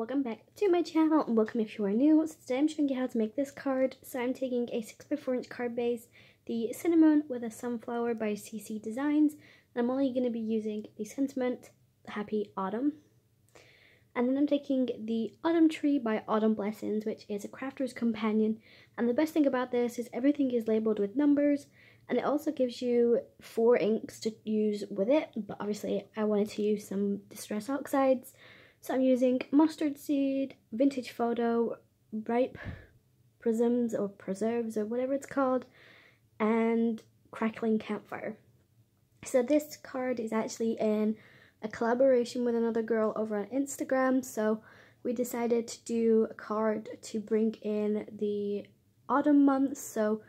welcome back to my channel and welcome if you are new. So today I'm showing you how to make this card. So I'm taking a 6x4 inch card base, the Cinnamon with a Sunflower by CC Designs. And I'm only going to be using the sentiment, Happy Autumn. And then I'm taking the Autumn Tree by Autumn Blessings, which is a crafter's companion. And the best thing about this is everything is labeled with numbers and it also gives you four inks to use with it but obviously I wanted to use some distress oxides so I'm using mustard seed, vintage photo, ripe prisms or preserves or whatever it's called and crackling campfire. So this card is actually in a collaboration with another girl over on Instagram so we decided to do a card to bring in the autumn months so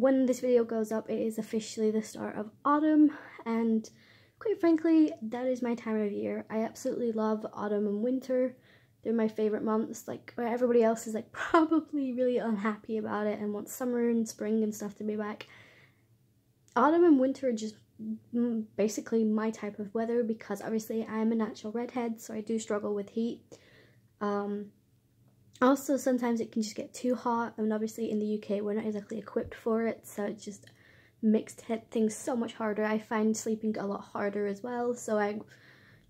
when this video goes up, it is officially the start of autumn, and quite frankly, that is my time of year. I absolutely love autumn and winter. They're my favorite months. Like, everybody else is like probably really unhappy about it and wants summer and spring and stuff to be back. Autumn and winter are just basically my type of weather because obviously I am a natural redhead, so I do struggle with heat. Um, also, sometimes it can just get too hot, and obviously in the UK we're not exactly equipped for it, so it just makes things so much harder. I find sleeping a lot harder as well, so I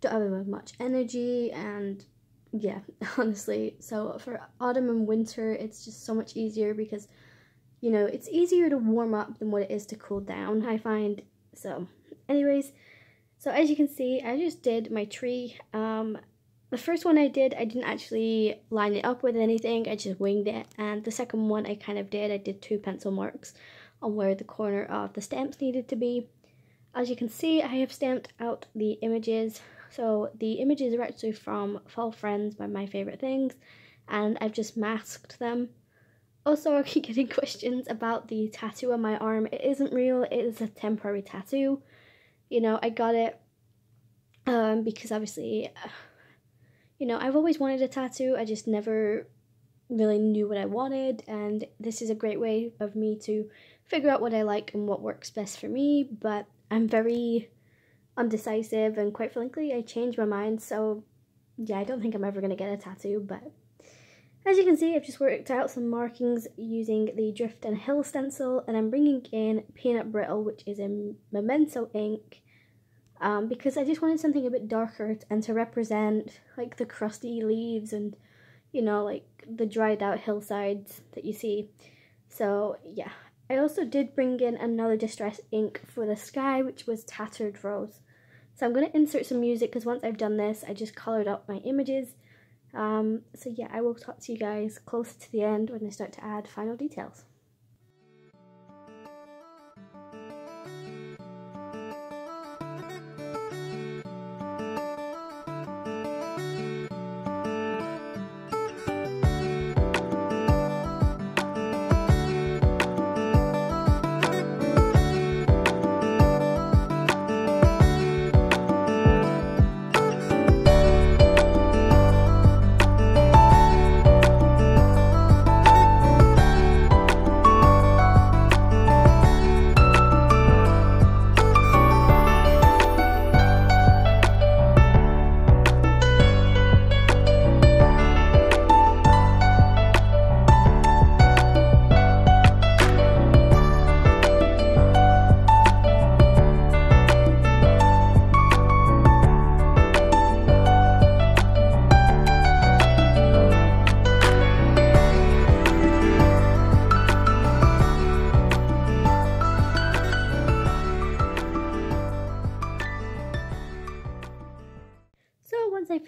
don't have much energy, and yeah, honestly. So for autumn and winter, it's just so much easier because, you know, it's easier to warm up than what it is to cool down, I find. So, anyways, so as you can see, I just did my tree. Um, the first one I did, I didn't actually line it up with anything, I just winged it. And the second one I kind of did, I did two pencil marks on where the corner of the stamps needed to be. As you can see, I have stamped out the images. So the images are actually from Fall Friends by My Favorite Things, and I've just masked them. Also, I keep getting questions about the tattoo on my arm. It isn't real, it is a temporary tattoo. You know, I got it um, because obviously you know, I've always wanted a tattoo, I just never really knew what I wanted, and this is a great way of me to figure out what I like and what works best for me, but I'm very undecisive, and quite frankly, I changed my mind, so yeah, I don't think I'm ever to get a tattoo, but as you can see, I've just worked out some markings using the Drift and Hill stencil, and I'm bringing in Peanut Brittle, which is a Memento ink, um, because I just wanted something a bit darker and to represent like the crusty leaves and you know like the dried out hillsides that you see. So yeah, I also did bring in another distress ink for the sky which was Tattered Rose. So I'm going to insert some music because once I've done this I just coloured up my images. Um, so yeah, I will talk to you guys closer to the end when I start to add final details.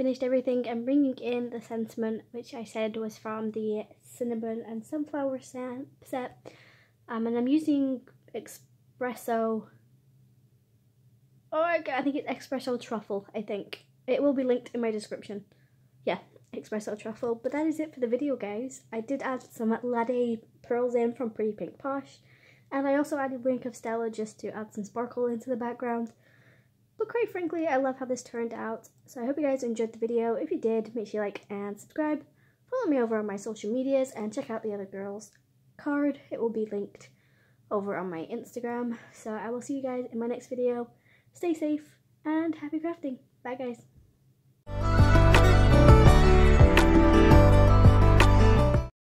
Finished everything, I'm bringing in the sentiment, which I said was from the Cinnamon and Sunflower set. Um, and I'm using Espresso. Oh, I think it's Espresso Truffle, I think. It will be linked in my description. Yeah, Espresso Truffle. But that is it for the video, guys. I did add some Latte pearls in from Pretty Pink Posh. And I also added Wink of Stella just to add some sparkle into the background. But quite frankly, I love how this turned out. So I hope you guys enjoyed the video. If you did, make sure you like and subscribe. Follow me over on my social medias and check out the other girls' card. It will be linked over on my Instagram. So I will see you guys in my next video. Stay safe and happy crafting. Bye guys.